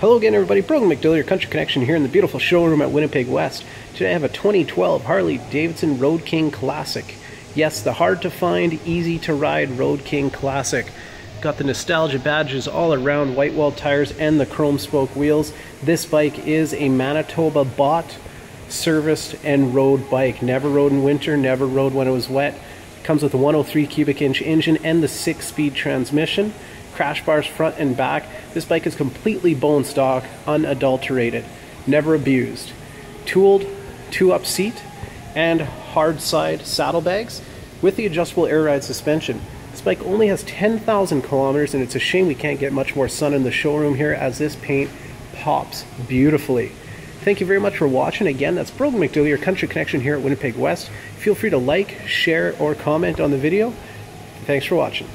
Hello again everybody, Brogan McDill, your Country Connection here in the beautiful showroom at Winnipeg West. Today I have a 2012 Harley Davidson Road King Classic. Yes, the hard to find, easy to ride Road King Classic. Got the nostalgia badges all around, white wall tires and the chrome spoke wheels. This bike is a Manitoba bought, serviced and rode bike. Never rode in winter, never rode when it was wet. Comes with a 103 cubic inch engine and the six speed transmission crash bars front and back. This bike is completely bone stock, unadulterated, never abused. Tooled two-up seat and hard side saddlebags with the adjustable air ride suspension. This bike only has 10,000 kilometers and it's a shame we can't get much more sun in the showroom here as this paint pops beautifully. Thank you very much for watching. Again, that's Brogan McDill, your country connection here at Winnipeg West. Feel free to like, share, or comment on the video. Thanks for watching.